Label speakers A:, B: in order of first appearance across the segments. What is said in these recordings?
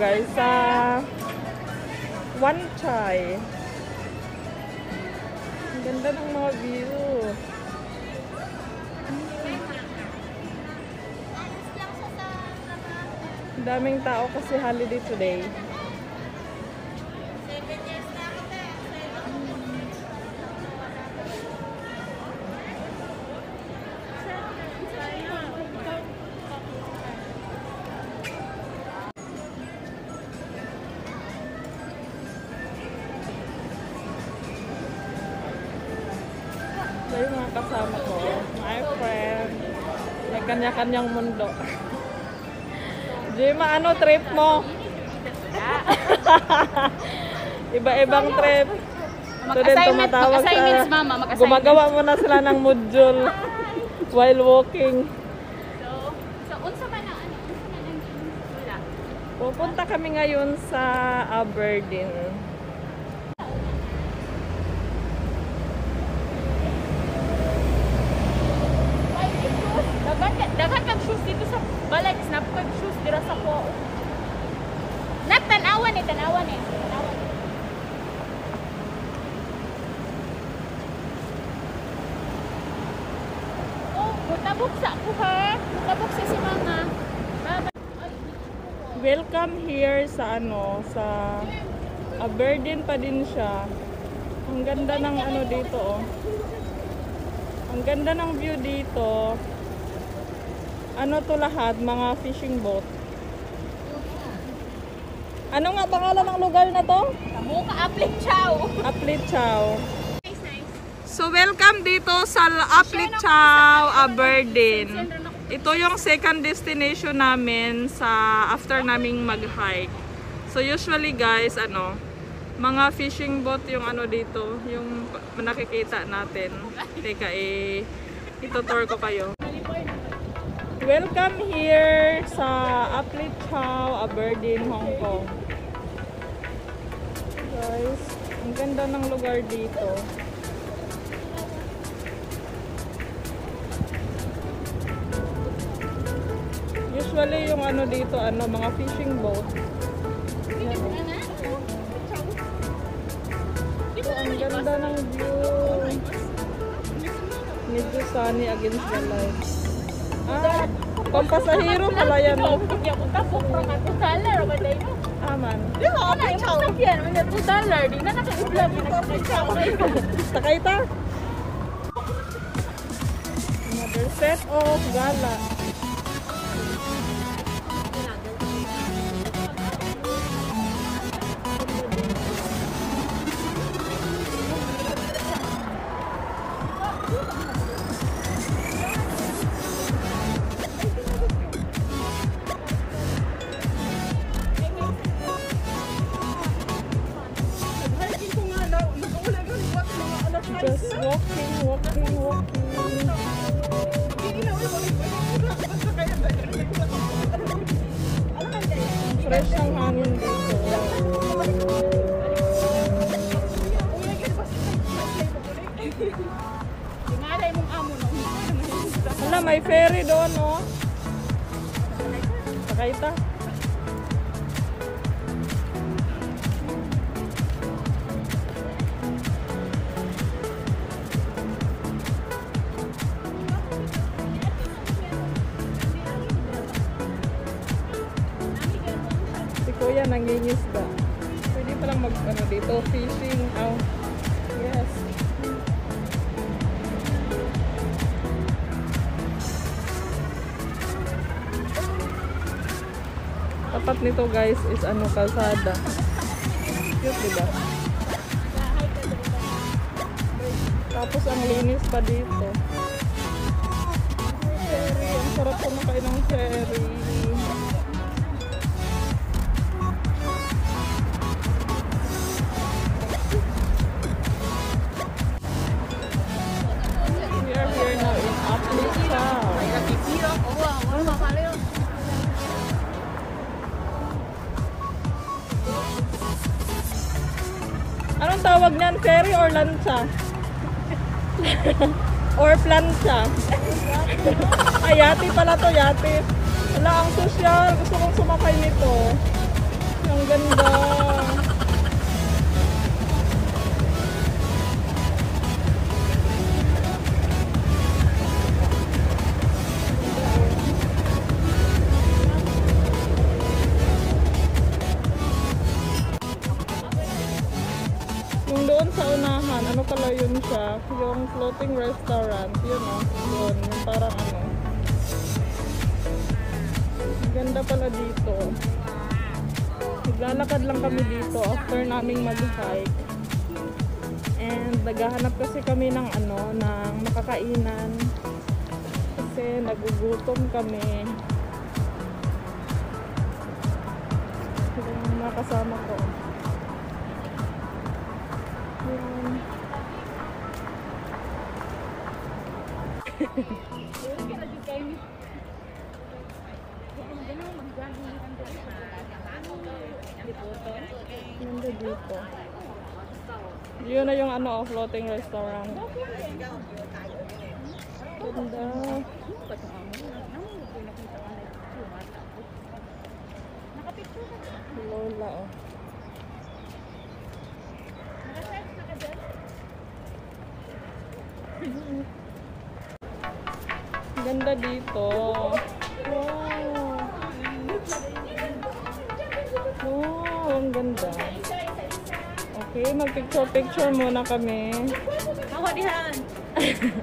A: guys sa One Chai. Ang ganda ng mga view. Ang daming tao kasi holiday today. Kasama ko. My friend. May kanya-kanyang mundo. Jima, ano trip mo? Iba-ibang trip. Ito din
B: Mag-assignment,
A: tumatawag
B: mag-assignments,
A: sa-
B: mama, mag-assignments.
A: Gumagawa mo na sila ng module while walking.
B: So, so unsa man na ano? Unsa man ang?
A: Pupunta kami ngayon sa Aberdeen.
B: Eh, tanawan eh. Tanawan. Oh, mutabok sa ako ha. Mutabok sa si mama.
A: Welcome here sa ano, sa Aberdeen pa din siya. Ang ganda ng ano dito oh. Ang ganda ng view dito. Ano to lahat? Mga fishing boat. Ano nga pangalan ng lugar na to?
B: Kamu ka aplik chow.
A: Aplit Chow.
B: Nice, nice.
A: So welcome dito sa Aplit Chow, Aberdeen. Ito yung second destination namin sa after naming mag-hike. So usually guys, ano, mga fishing boat yung ano dito, yung nakikita natin. Teka eh, ito-tour ko kayo. Welcome here sa Aplit Chow, Aberdeen, Hong Kong. Guys, ang ganda ng lugar dito. Usually yung ano dito, ano, mga fishing boat. So, ang ganda ng view. Medyo sunny against the light. Ah, pampasahero pala yan. oh.
B: Ya, punta po from a two dollar o ba mo?
A: Aman.
B: Di ba? Wala yung masakyan. Wala two dollar. Di na naka-vlog.
A: Sakay ta. Another set of gala. Just walking, walking, walking. Fresh ang hangin dito.
B: Tingalay mong amo no.
A: Wala, may ferry doon, no? Sakay ta. Nangingisda. Pwede palang mag, ano dito, fishing. Oh. Yes. Tapat nito guys is ano, kalsada. Cute, diba? Tapos ang linis pa dito. Ferry. Ang sarap kumakain ng ferry. Tawag niyan? Ferry or lancha? or plancha? Ay, yati pala to, yati. Wala, ang sosyal. Gusto kong sumakay nito. Ang ganda. Ganda pala dito. Naglalakad lang kami dito after naming mag-hike. And naghahanap kasi kami ng ano, ng makakainan. Kasi nagugutom kami. Yung mga kasama ko. Yan. Ganda dito. Yun na yung ano, floating restaurant. Ganda. Lola, oh. Ganda dito. Wow, ang ganda. Okay, mag-picture-picture muna kami.
B: Ako dihan.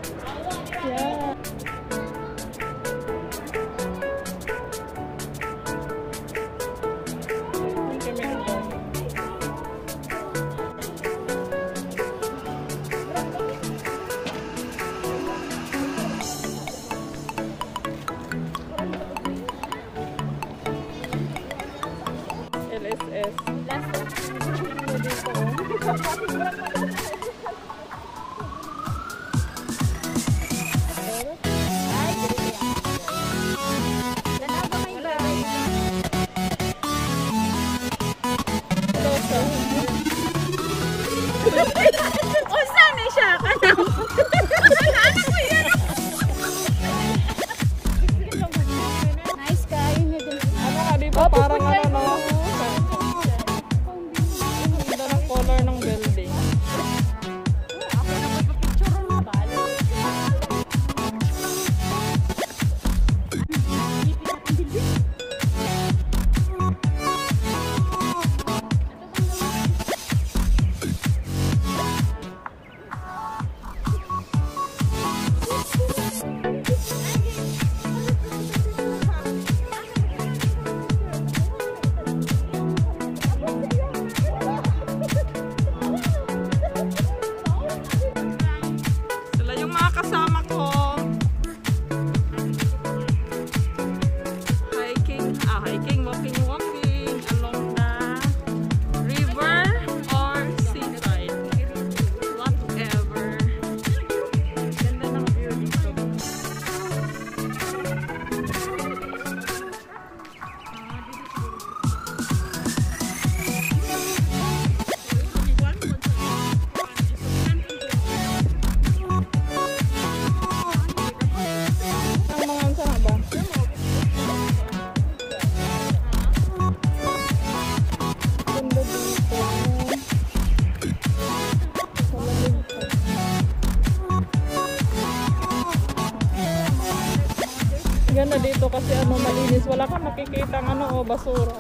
A: Ganda dito kasi ano malinis. Wala kang makikita ano o basura.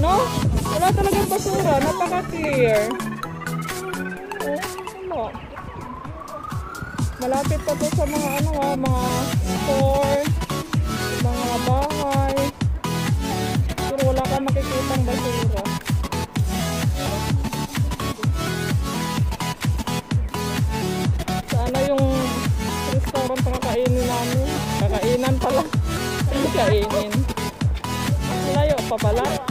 A: No? Wala talagang basura. Napaka-clear. Oh, ano? Malapit pa to sa mga ano ah, mga store, mga bahay. Pero wala kang makikitang basura. Kainin. Layo pa pala.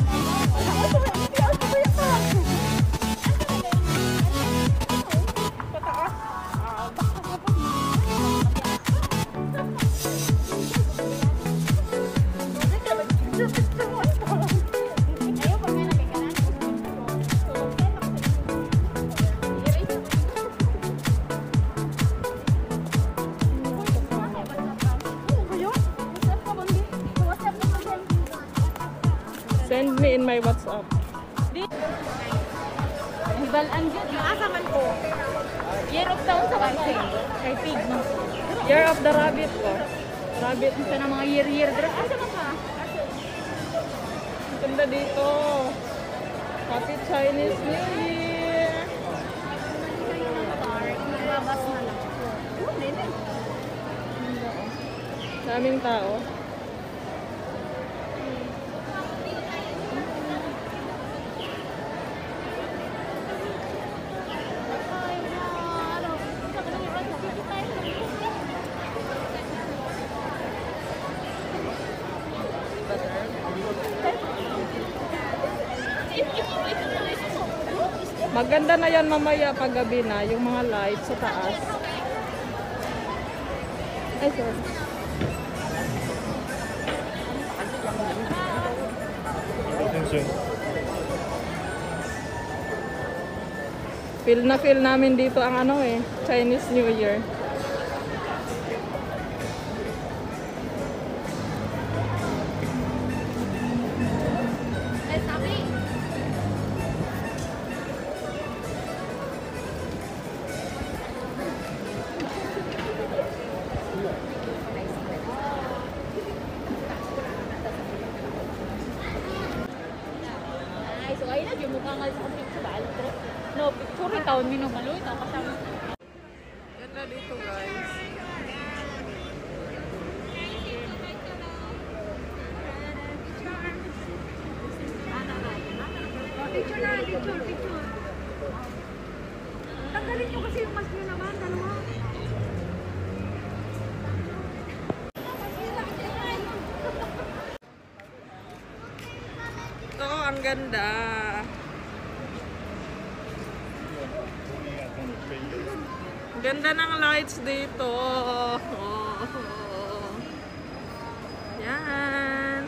B: Year of the sa kasi. Kay Pig, no?
A: Year of the rabbit ko. Rabbit
B: mo na mga year-year dress. Asa ka pa?
A: Ang ganda dito. Happy Chinese New Year! Oh. Daming tao. Maganda na yan mamaya pag gabi na, yung mga lights sa taas. Ay, sorry.
C: Attention.
A: Feel na feel namin dito ang ano eh, Chinese New Year.
B: Ikaw, minumalo ito. Kasama.
A: Ganda dito guys.
D: Picture na, picture, picture. Tanggalin nyo kasi yung mask nyo naman, dalawa.
A: Ito, ang ganda. Ang Ganda ng lights dito. Oh. Yan.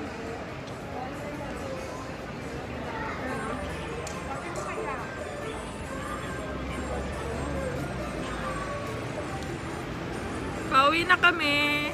A: Pauwi na kami.